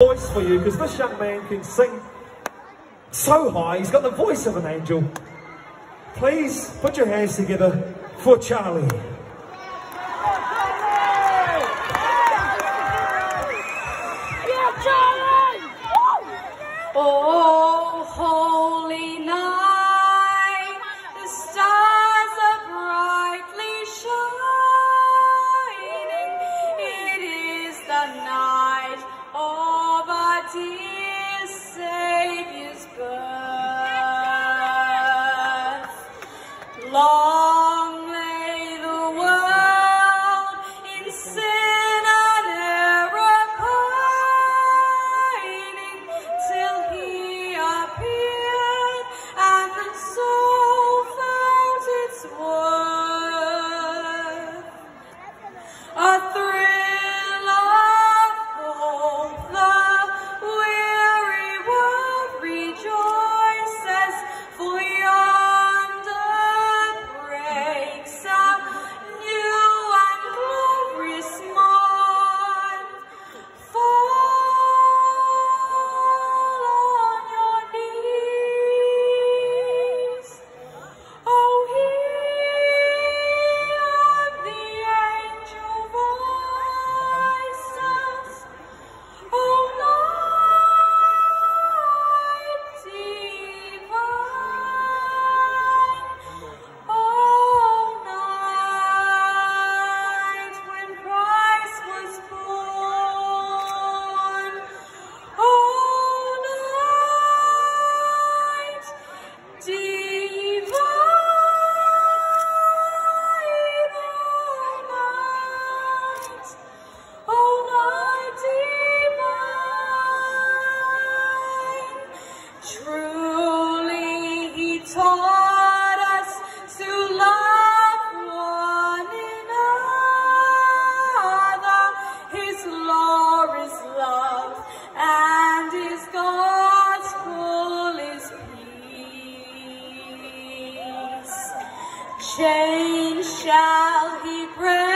voice for you because this young man can sing so high. He's got the voice of an angel. Please put your hands together for Charlie. chains shall he break.